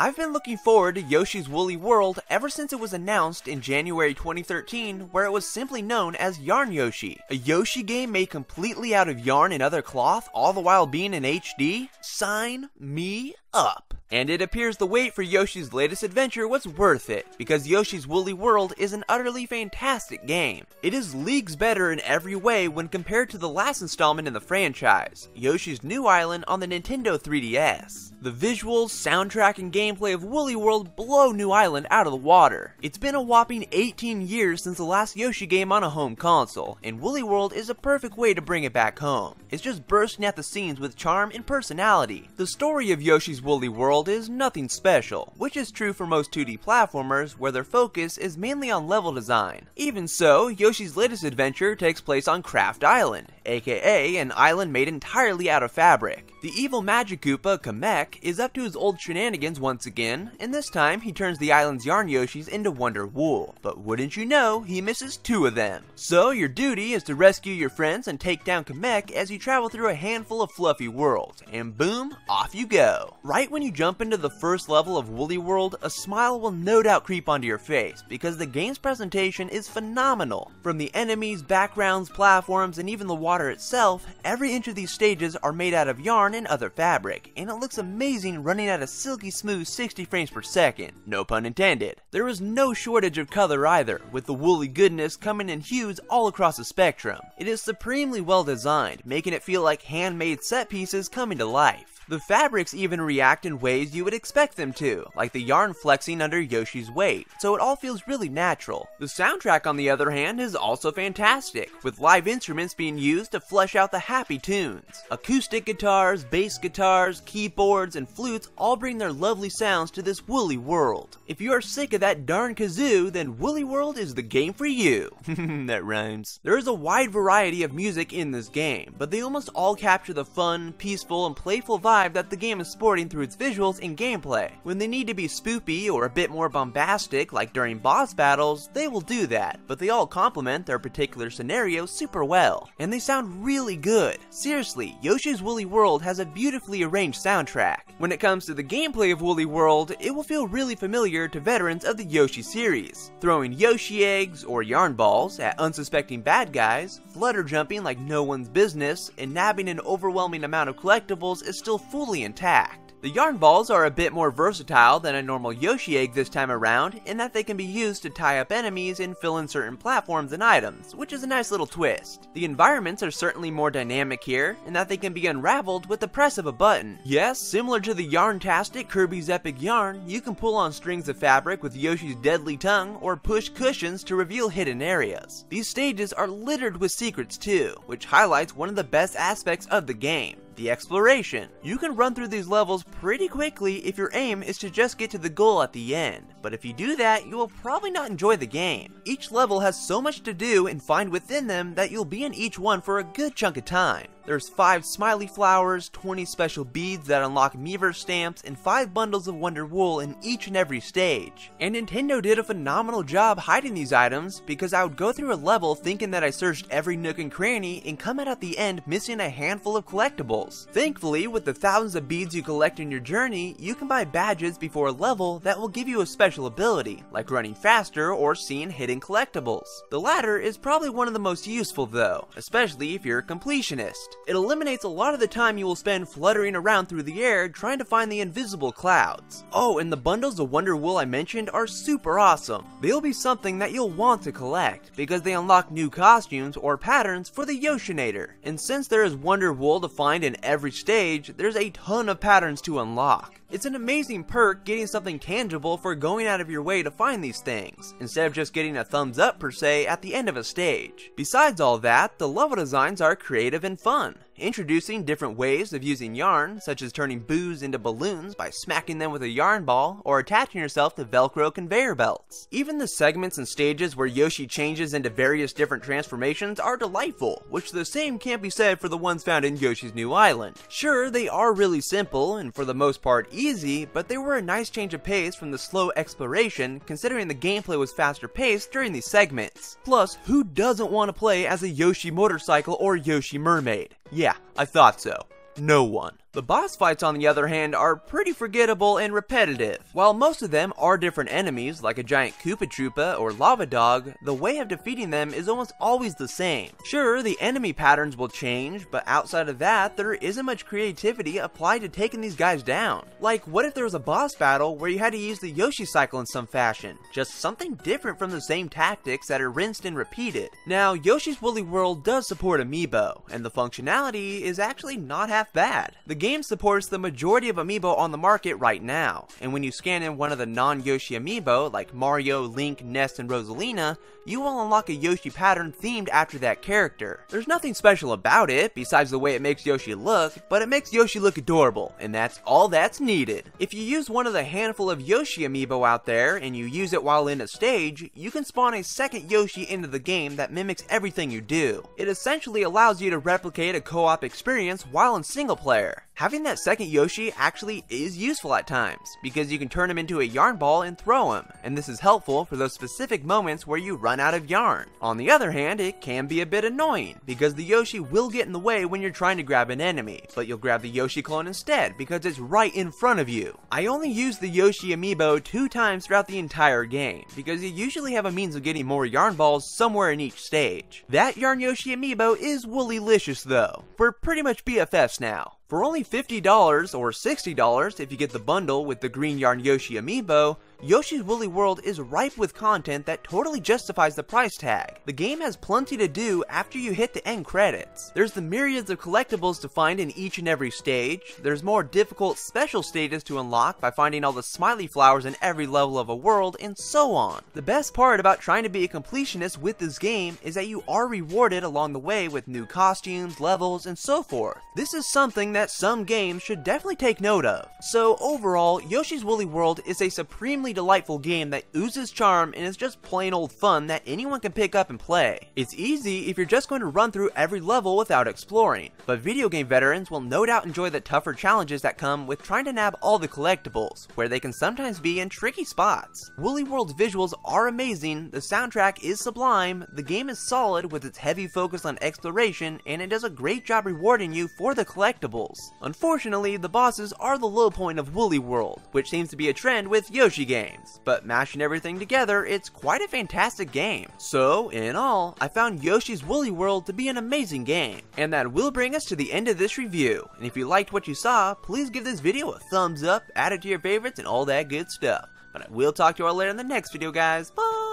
I've been looking forward to Yoshi's Woolly World ever since it was announced in January 2013, where it was simply known as Yarn Yoshi. A Yoshi game made completely out of yarn and other cloth, all the while being in HD? Sign me up. And it appears the wait for Yoshi's latest adventure was worth it, because Yoshi's Woolly World is an utterly fantastic game. It is leagues better in every way when compared to the last installment in the franchise, Yoshi's New Island on the Nintendo 3DS. The visuals, soundtrack, and gameplay of Woolly World blow New Island out of the water. It's been a whopping 18 years since the last Yoshi game on a home console, and Woolly World is a perfect way to bring it back home. It's just bursting at the seams with charm and personality. The story of Yoshi's Woolly World is nothing special, which is true for most 2D platformers where their focus is mainly on level design. Even so, Yoshi's latest adventure takes place on Craft Island, aka an island made entirely out of fabric. The evil Magikoopa, Kamek, is up to his old shenanigans once again, and this time he turns the island's yarn Yoshis into Wonder Wool. But wouldn't you know, he misses two of them. So your duty is to rescue your friends and take down Kamek as you travel through a handful of fluffy worlds, and boom, off you go. Right when you jump into the first level of Woolly World, a smile will no doubt creep onto your face, because the game's presentation is phenomenal. From the enemies, backgrounds, platforms, and even the water itself, every inch of these stages are made out of yarn and other fabric, and it looks amazing running at a silky smooth 60 frames per second, no pun intended. There is no shortage of color either, with the woolly goodness coming in hues all across the spectrum. It is supremely well designed, making it feel like handmade set pieces coming to life. The fabrics even react in ways you would expect them to, like the yarn flexing under Yoshi's weight, so it all feels really natural. The soundtrack on the other hand is also fantastic, with live instruments being used to flesh out the happy tunes. Acoustic guitars, bass guitars, keyboards, and flutes all bring their lovely sounds to this woolly world. If you are sick of that darn kazoo, then Woolly World is the game for you. that rhymes. There is a wide variety of music in this game, but they almost all capture the fun, peaceful, and playful vibe vibe that the game is sporting through its visuals and gameplay. When they need to be spoopy or a bit more bombastic, like during boss battles, they will do that, but they all complement their particular scenario super well, and they sound really good. Seriously, Yoshi's Woolly World has a beautifully arranged soundtrack. When it comes to the gameplay of Woolly World, it will feel really familiar to veterans of the Yoshi series. Throwing Yoshi eggs or yarn balls at unsuspecting bad guys, flutter jumping like no one's business, and nabbing an overwhelming amount of collectibles is still fully intact. The yarn balls are a bit more versatile than a normal Yoshi egg this time around, in that they can be used to tie up enemies and fill in certain platforms and items, which is a nice little twist. The environments are certainly more dynamic here, in that they can be unraveled with the press of a button. Yes, similar to the yarn-tastic Kirby's Epic Yarn, you can pull on strings of fabric with Yoshi's deadly tongue, or push cushions to reveal hidden areas. These stages are littered with secrets too, which highlights one of the best aspects of the game the exploration. You can run through these levels pretty quickly if your aim is to just get to the goal at the end, but if you do that, you will probably not enjoy the game. Each level has so much to do and find within them that you'll be in each one for a good chunk of time. There's 5 smiley flowers, 20 special beads that unlock Miiverse stamps, and 5 bundles of Wonder Wool in each and every stage. And Nintendo did a phenomenal job hiding these items because I would go through a level thinking that I searched every nook and cranny and come out at the end missing a handful of collectibles. Thankfully, with the thousands of beads you collect in your journey, you can buy badges before a level that will give you a special ability, like running faster or seeing hidden collectibles. The latter is probably one of the most useful though, especially if you're a completionist. It eliminates a lot of the time you will spend fluttering around through the air trying to find the invisible clouds. Oh, and the bundles of Wonder Wool I mentioned are super awesome. They'll be something that you'll want to collect, because they unlock new costumes or patterns for the Yoshinator. And since there is Wonder Wool to find in every stage, there's a ton of patterns to unlock. It's an amazing perk getting something tangible for going out of your way to find these things, instead of just getting a thumbs up per se at the end of a stage. Besides all that, the level designs are creative and fun introducing different ways of using yarn, such as turning boos into balloons by smacking them with a yarn ball, or attaching yourself to velcro conveyor belts. Even the segments and stages where Yoshi changes into various different transformations are delightful, which the same can't be said for the ones found in Yoshi's New Island. Sure, they are really simple, and for the most part easy, but they were a nice change of pace from the slow exploration, considering the gameplay was faster paced during these segments. Plus, who doesn't want to play as a Yoshi motorcycle or Yoshi mermaid? Yeah, I thought so. No one. The boss fights, on the other hand, are pretty forgettable and repetitive. While most of them are different enemies, like a giant Koopa Troopa or Lava Dog, the way of defeating them is almost always the same. Sure, the enemy patterns will change, but outside of that, there isn't much creativity applied to taking these guys down. Like, what if there was a boss battle where you had to use the Yoshi cycle in some fashion? Just something different from the same tactics that are rinsed and repeated. Now, Yoshi's Woolly World does support amiibo, and the functionality is actually not half bad. The game supports the majority of amiibo on the market right now, and when you scan in one of the non-Yoshi amiibo, like Mario, Link, Ness, and Rosalina, you will unlock a Yoshi pattern themed after that character. There's nothing special about it, besides the way it makes Yoshi look, but it makes Yoshi look adorable, and that's all that's needed. If you use one of the handful of Yoshi amiibo out there, and you use it while in a stage, you can spawn a second Yoshi into the game that mimics everything you do. It essentially allows you to replicate a co-op experience while in single player. Having that second Yoshi actually is useful at times, because you can turn him into a yarn ball and throw him, and this is helpful for those specific moments where you run out of yarn. On the other hand, it can be a bit annoying, because the Yoshi will get in the way when you're trying to grab an enemy, but you'll grab the Yoshi clone instead, because it's right in front of you. I only used the Yoshi amiibo two times throughout the entire game, because you usually have a means of getting more yarn balls somewhere in each stage. That Yarn Yoshi amiibo is woolly-licious though. We're pretty much BFFs now. For only $50 or $60 if you get the bundle with the Green Yarn Yoshi amiibo, Yoshi's Woolly World is ripe with content that totally justifies the price tag. The game has plenty to do after you hit the end credits. There's the myriads of collectibles to find in each and every stage, there's more difficult special stages to unlock by finding all the smiley flowers in every level of a world, and so on. The best part about trying to be a completionist with this game is that you are rewarded along the way with new costumes, levels, and so forth. This is something that some games should definitely take note of. So overall, Yoshi's Woolly World is a supremely delightful game that oozes charm and is just plain old fun that anyone can pick up and play. It's easy if you're just going to run through every level without exploring, but video game veterans will no doubt enjoy the tougher challenges that come with trying to nab all the collectibles, where they can sometimes be in tricky spots. Woolly World's visuals are amazing, the soundtrack is sublime, the game is solid with its heavy focus on exploration, and it does a great job rewarding you for the collectibles. Unfortunately, the bosses are the low point of Woolly World, which seems to be a trend with Yoshi games games, but mashing everything together, it's quite a fantastic game. So, in all, I found Yoshi's Woolly World to be an amazing game. And that will bring us to the end of this review. And if you liked what you saw, please give this video a thumbs up, add it to your favorites, and all that good stuff. But I will talk to you all later in the next video, guys. Bye!